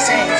say?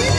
네.